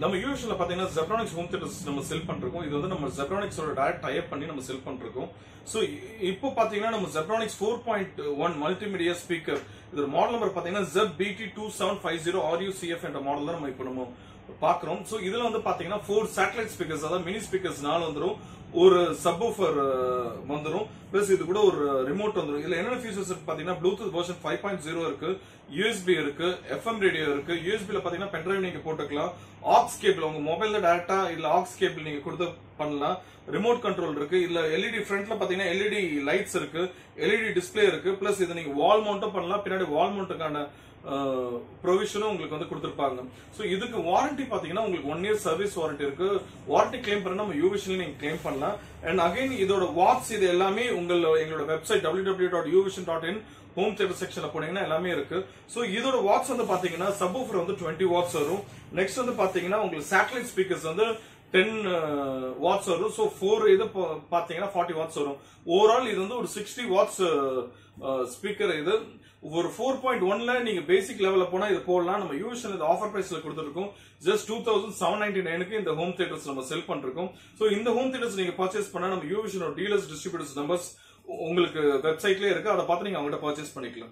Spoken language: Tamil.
நம்ம யூஎஸ்ல பாத்தீங்கன்னா ஜெப்ரானிக்ஸ் ஹோம் தியேட்டர்ஸ் நம்ம செல் பண்ணிருக்கோம் இது வந்து நம்ம ஜெப்ரானிக்ஸோட டேரக்ட் டைப் பண்ணி நம்ம செல் பண்ணிருக்கோம் சோ இப்போ பாத்தீங்கன்னா நம்ம Zebronics four point one multimedia speaker இதோட மாடல் நம்பர் பாத்தீங்கன்னா ZEB BT two seven five zero RUCF என்ற மாடல் தான் நம்ம இப்போ நம்ம பாக்குறோம் சோ இதுல வந்து பாத்தீங்கன்னா ஃபோர் சேட்டலைட் ஸ்பீக்கர்ஸ் அதாவது மினி ஸ்பீக்கர்ஸ் நாலு வந்துரும். ஒரு சப்வூஃபர் வந்துடும் பிளஸ் இது கூட ஒரு ரிமோட் வந்துடும் இதுல என்னென்ன ஃபீச்சர்ஸ் இருக்கு பாத்தீங்கன்னா Bluetooth version five point zero இருக்கு யூஎஸ்பி இருக்கு எஃப்எம் ரேடியோ இருக்கு. யூஎஸ்பில பாத்தீங்கன்னா பென்ட்ரைவ் நீங்க போட்டுக்கலாம். ஆக்ஸ் கேபிள் உங்க மொபைல்ல டைரக்டா இல்ல ஆக்ஸ் கேபிள் நீங்க கொடுத்து பண்ணலாம். ரிமோட் கண்ட்ரோல் இருக்கு. இல்ல எல்இடி ஃப்ரண்ட்ல பாத்தீங்கன்னா எல்இடி லைட்ஸ் இருக்கு. எல்இடி டிஸ்ப்ளே இருக்கு. பிளஸ் இதை நீங்க வால் மவுண்ட்டும் பண்ணலாம். பின்னாடி வால் மவுண்ட்டுக்கான ப்ரொவிஷனும் உங்களுக்கு வந்து கொடுத்துருப்பாங்க. ஸோ இதுக்கு வாரண்டி பார்த்தீங்கன்னா உங்களுக்கு ஒன் இயர் சர்வீஸ் வாரண்டி இருக்கு. வாரண்டி கிளைம் பண்ண நம்ம யூவிஷன்ல நீங்க கிளைம் பண்ணலாம். அண்ட் அகைன் இதோட வாட்ஸ் இது எல்லாமே உங்கள் எங்களோட website W W dot Uvision dot in home theatre செக்ஷன்ல போனீங்கன்னா எல்லாமே இருக்கு. ஸோ இதோட வாட்ஸ் வந்து பாத்தீங்கன்னா சப்வூஃபர் வந்து டுவெண்ட்டி வாட்ஸ் வரும். நெக்ஸ்ட் வந்து பாத்தீங்கன்னா உங்களுக்கு சேட்டலைட் ஸ்பீக்கர்ஸ் வந்து டென் வாட்ஸ் uh, வரும். ஸோ ஃபோர் இது பா- ஃபார்ட்டி வாட்ஸ் வரும். ஓவரால் இது வந்து ஒரு சிக்ஸ்டி வாட்ஸ் ஸ்பீக்கர் இது. ஒரு ஃபோர் பாயிண்ட் ஒன்ல நீங்க பேசிக் லெவலில் போனா இது போடலாம். நம்ம யூஎஸ்எல் இந்த ஆஃபர் பிரைஸ்ல கொடுத்துருக்கோம். Just two thousand seven ninety நைனுக்கு இந்த ஹோம் தியேட்டர்ஸ் நம்ம செல் பண்ணிருக்கோம் ஸோ இந்த ஹோம் தியேட்டர்ஸ் நீங்க பர்ச்சேஸ் பண்ணா நம்ம யூஎஸ்எல் டீலர்ஸ் டிஸ்ட்ரிபியூட்டர்ஸ் நம்பர்ஸ் உங்களுக்கு வெப்சைட்லேயே இருக்கு. அதை பார்த்து நீங்க அவங்ககிட்ட பர்ச்சேஸ் பண்ணிக்கலாம்.